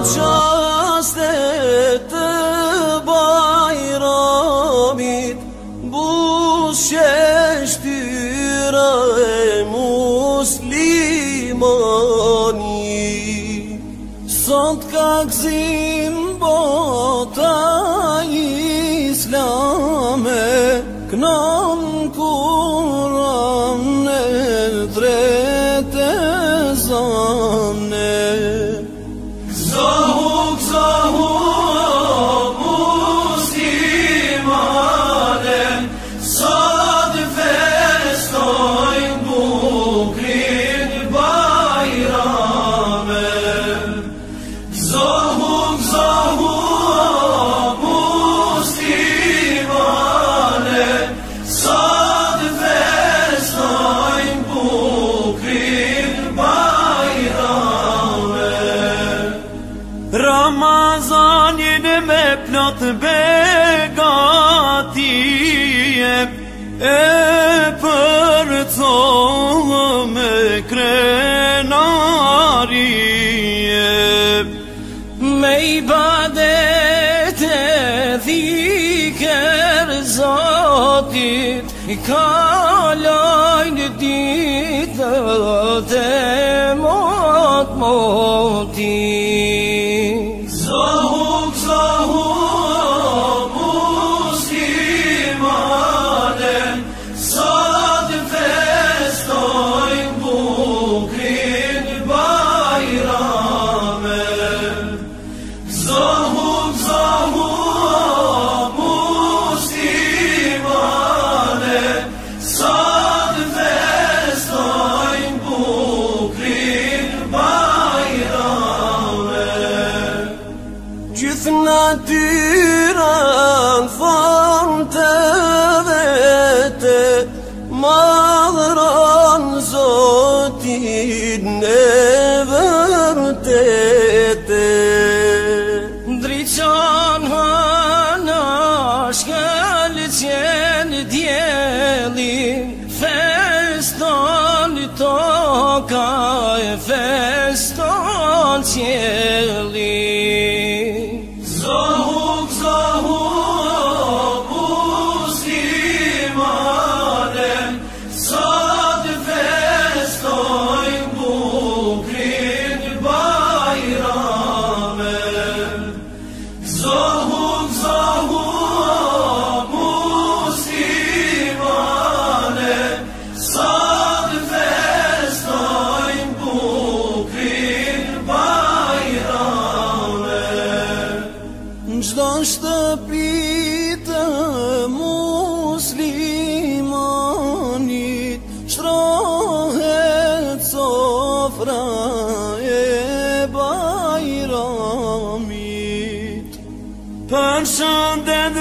qaste të bajramit Busqesh tyra e muslimani Sot ka gzim bota islame Knon kuran e drete zane Zohuk, zohuk, pust i vane, sot festajnë, pukrinë, bajrame. Ramazanin me begatijem, e. Fa dete dike rëzakit i kalaj Giran fonte vete Mağran zotin everte Drican hanaş gelcen diyelim Festan toka festan sofra e bajramit Për shëndet